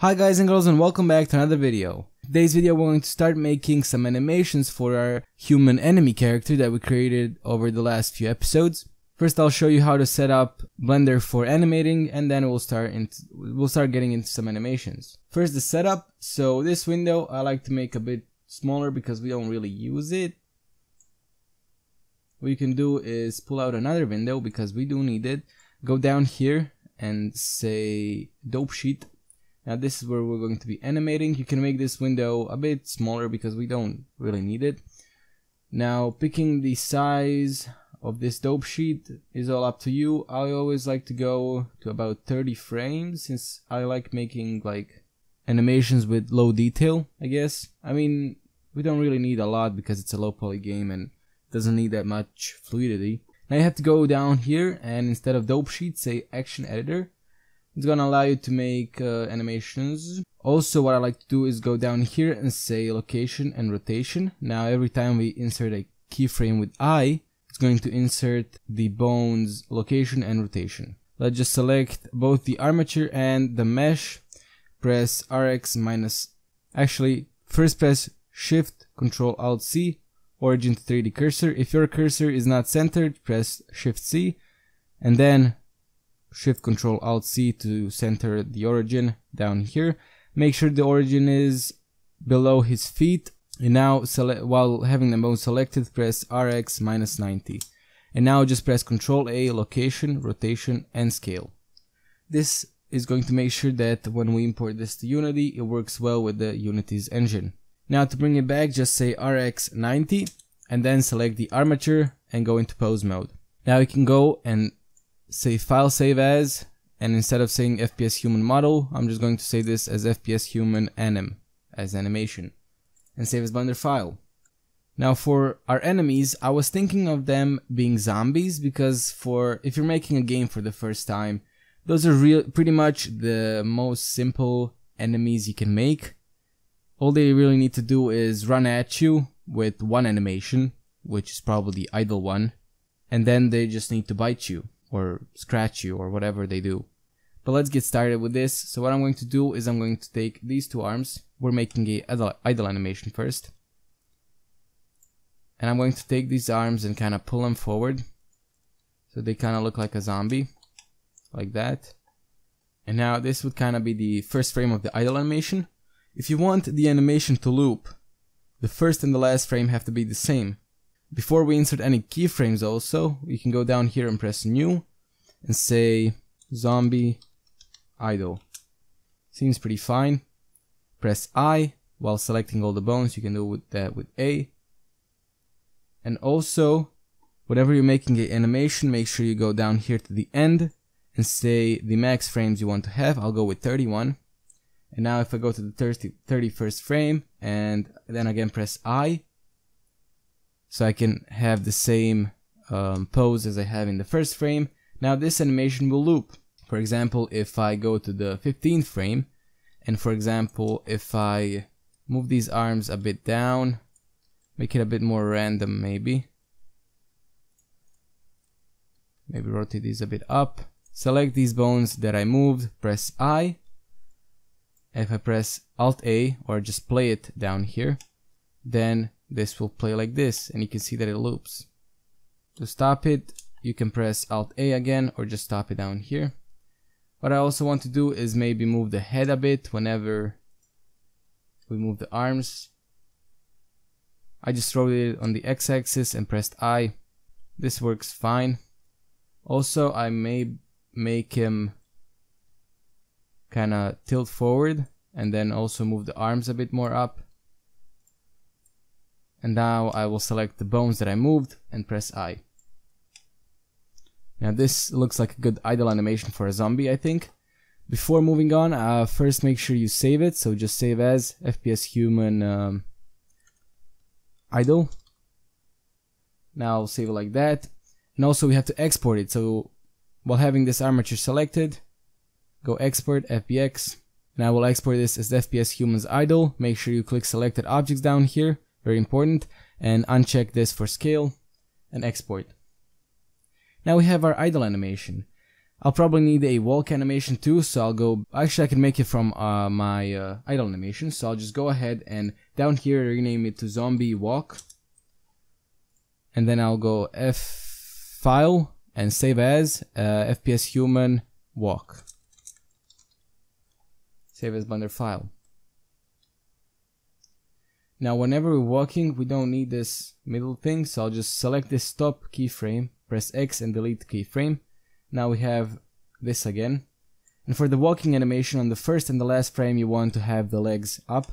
Hi guys and girls and welcome back to another video. Today's video we're going to start making some animations for our human enemy character that we created over the last few episodes. First I'll show you how to set up Blender for animating and then we'll start we'll start getting into some animations. First the setup. So this window I like to make a bit smaller because we don't really use it. What you can do is pull out another window because we do need it. Go down here and say dope sheet. Now this is where we're going to be animating. You can make this window a bit smaller because we don't really need it. Now picking the size of this dope sheet is all up to you. I always like to go to about 30 frames since I like making like animations with low detail, I guess. I mean, we don't really need a lot because it's a low poly game and doesn't need that much fluidity. Now you have to go down here and instead of dope sheet say action editor. It's gonna allow you to make uh, animations. Also what I like to do is go down here and say location and rotation. Now every time we insert a keyframe with I, it's going to insert the bone's location and rotation. Let's just select both the armature and the mesh. Press RX minus, actually first press Shift Control Alt C origin to 3D cursor. If your cursor is not centered, press Shift C and then Shift Control Alt C to center the origin down here. Make sure the origin is below his feet. And now, select, while having the both selected, press RX minus 90. And now just press Control A, location, rotation, and scale. This is going to make sure that when we import this to Unity, it works well with the Unity's engine. Now to bring it back, just say RX90 and then select the armature and go into pose mode. Now you can go and say file save as and instead of saying FPS human model, I'm just going to say this as FPS human anim as animation and save as Blender file. Now for our enemies, I was thinking of them being zombies because for if you're making a game for the first time, those are real pretty much the most simple enemies you can make all they really need to do is run at you with one animation, which is probably the idle one, and then they just need to bite you or scratch you or whatever they do. But let's get started with this. So what I'm going to do is I'm going to take these two arms. We're making a idle, animation first. And I'm going to take these arms and kind of pull them forward. So they kind of look like a zombie. Like that. And now this would kind of be the first frame of the idle animation. If you want the animation to loop, the first and the last frame have to be the same. Before we insert any keyframes also, we can go down here and press new and say zombie idle. Seems pretty fine. Press I while selecting all the bones, you can do with that with A. And also, whenever you're making an animation, make sure you go down here to the end and say the max frames you want to have. I'll go with 31. And now if I go to the 30, 31st frame and then again press I, so I can have the same um, pose as I have in the first frame. Now this animation will loop. For example, if I go to the 15th frame, and for example, if I move these arms a bit down, make it a bit more random maybe. Maybe rotate these a bit up. Select these bones that I moved, press I, if I press Alt A or just play it down here, then this will play like this and you can see that it loops. To stop it, you can press Alt A again or just stop it down here. What I also want to do is maybe move the head a bit whenever we move the arms. I just rotated on the x-axis and pressed I. This works fine. Also, I may make him kind of tilt forward and then also move the arms a bit more up. And now I will select the bones that I moved and press I. Now this looks like a good idle animation for a zombie, I think. Before moving on, uh, first make sure you save it. So just save as FPS human um, idle. Now I'll save it like that. And also we have to export it. So while having this armature selected, go export FBX and I will export this as FPS humans idle make sure you click selected objects down here very important and uncheck this for scale and export now we have our idle animation I'll probably need a walk animation too, so I'll go, actually I can make it from uh, my uh, idle animation, so I'll just go ahead and down here rename it to zombie walk. And then I'll go F file and save as uh, FPS human walk. Save as Blender file. Now whenever we're walking, we don't need this middle thing, so I'll just select this top keyframe, press X and delete keyframe. Now we have this again. And for the walking animation on the first and the last frame, you want to have the legs up.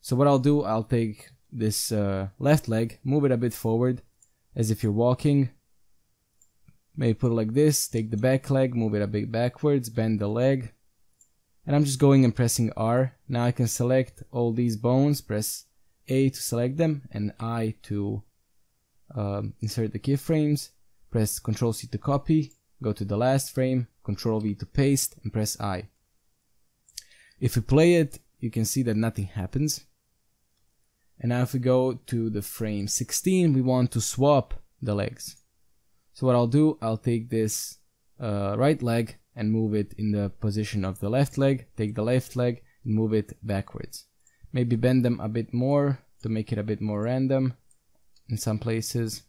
So what I'll do, I'll take this uh, left leg, move it a bit forward, as if you're walking. Maybe put it like this, take the back leg, move it a bit backwards, bend the leg. And I'm just going and pressing R. Now I can select all these bones, press a to select them and I to um, insert the keyframes. Press Ctrl C to copy, go to the last frame, Ctrl V to paste and press I. If we play it, you can see that nothing happens. And now if we go to the frame 16, we want to swap the legs. So what I'll do, I'll take this uh, right leg and move it in the position of the left leg, take the left leg and move it backwards maybe bend them a bit more to make it a bit more random. In some places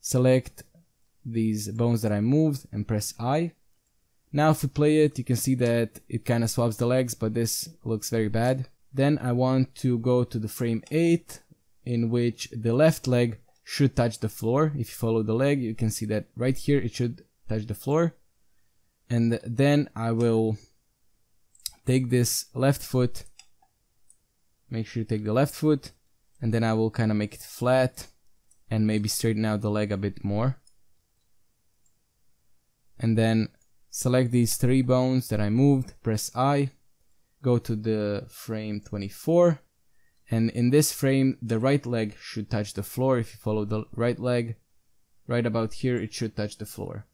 select these bones that I moved and press I. Now if we play it you can see that it kind of swaps the legs but this looks very bad. Then I want to go to the frame 8 in which the left leg should touch the floor. If you follow the leg you can see that right here it should touch the floor. And then I will take this left foot make sure you take the left foot and then I will kind of make it flat and maybe straighten out the leg a bit more. And then select these three bones that I moved press I go to the frame 24 and in this frame the right leg should touch the floor. If you follow the right leg right about here it should touch the floor.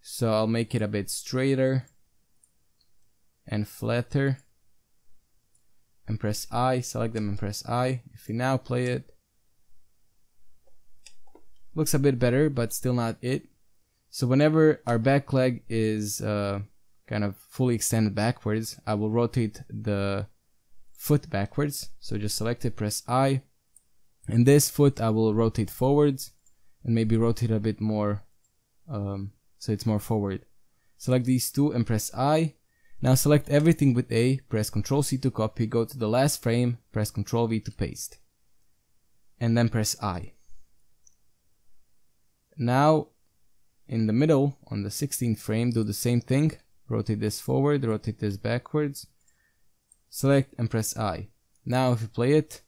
So I'll make it a bit straighter and flatter and press I, select them and press I. If you now play it, looks a bit better, but still not it. So whenever our back leg is uh, kind of fully extended backwards, I will rotate the foot backwards. So just select it, press I. And this foot I will rotate forwards and maybe rotate a bit more um, so it's more forward. Select these two and press I now select everything with A, press Ctrl C to copy, go to the last frame, press Ctrl V to paste. And then press I. Now in the middle on the 16th frame do the same thing, rotate this forward, rotate this backwards, select and press I. Now if you play it,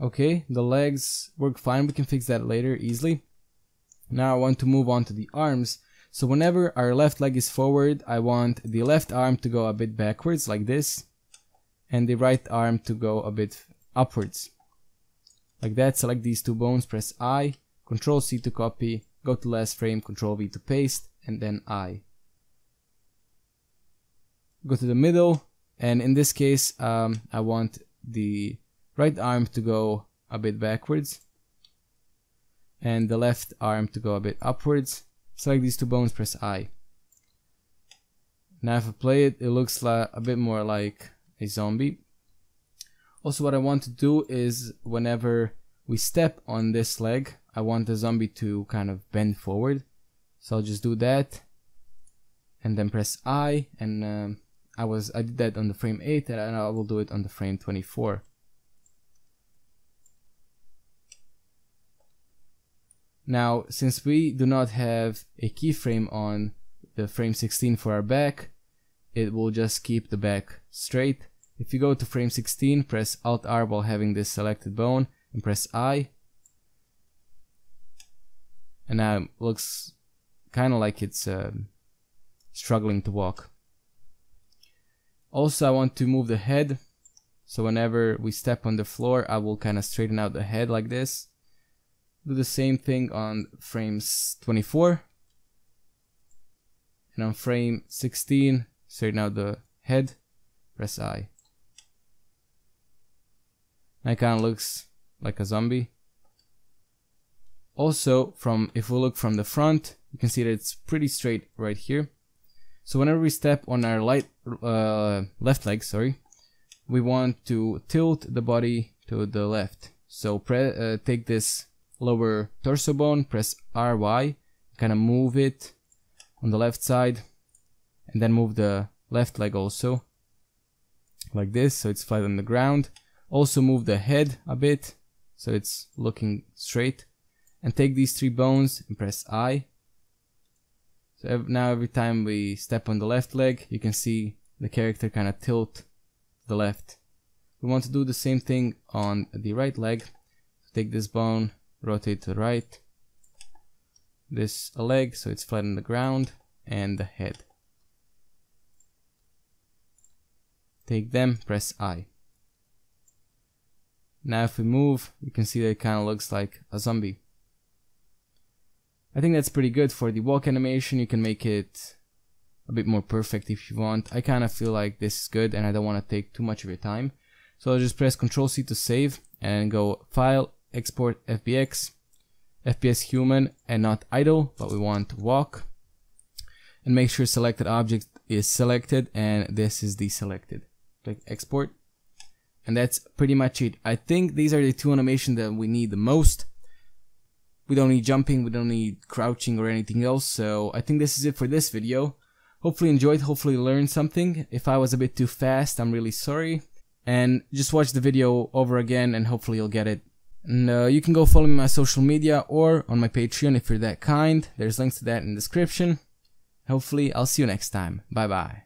okay, the legs work fine, we can fix that later easily. Now I want to move on to the arms, so whenever our left leg is forward, I want the left arm to go a bit backwards like this and the right arm to go a bit upwards. Like that, select these two bones, press I, Control C to copy, go to last frame, Control V to paste, and then I. Go to the middle, and in this case, um, I want the right arm to go a bit backwards and the left arm to go a bit upwards select these two bones, press I. Now if I play it, it looks like a bit more like a zombie. Also what I want to do is whenever we step on this leg, I want the zombie to kind of bend forward. So I'll just do that and then press I and um, I was I did that on the frame 8 and I will do it on the frame 24. Now, since we do not have a keyframe on the frame 16 for our back, it will just keep the back straight. If you go to frame 16, press Alt R while having this selected bone and press I. And now it looks kind of like it's uh, struggling to walk. Also, I want to move the head. So whenever we step on the floor, I will kind of straighten out the head like this do the same thing on frames 24 and on frame 16 straighten out the head press I. That kind of looks like a zombie. Also from if we look from the front you can see that it's pretty straight right here. So whenever we step on our light uh, left leg, sorry, we want to tilt the body to the left. So uh, take this lower torso bone, press RY, kind of move it on the left side, and then move the left leg also, like this, so it's flat on the ground. Also move the head a bit, so it's looking straight. And take these three bones and press I. So now every time we step on the left leg, you can see the character kind of tilt to the left. We want to do the same thing on the right leg. Take this bone, rotate to the right. This a leg, so it's flat on the ground, and the head. Take them, press I. Now if we move, you can see that it kind of looks like a zombie. I think that's pretty good for the walk animation. You can make it a bit more perfect if you want. I kind of feel like this is good and I don't want to take too much of your time. So I'll just press Ctrl C to save and go File, Export FBX, FPS Human and not Idle, but we want Walk. And make sure selected object is selected and this is deselected. Click Export. And that's pretty much it. I think these are the two animations that we need the most. We don't need jumping, we don't need crouching or anything else, so I think this is it for this video. Hopefully enjoyed, hopefully learned something. If I was a bit too fast, I'm really sorry. And just watch the video over again and hopefully you'll get it. And uh, you can go follow me on my social media or on my Patreon if you're that kind. There's links to that in the description. Hopefully I'll see you next time. Bye bye.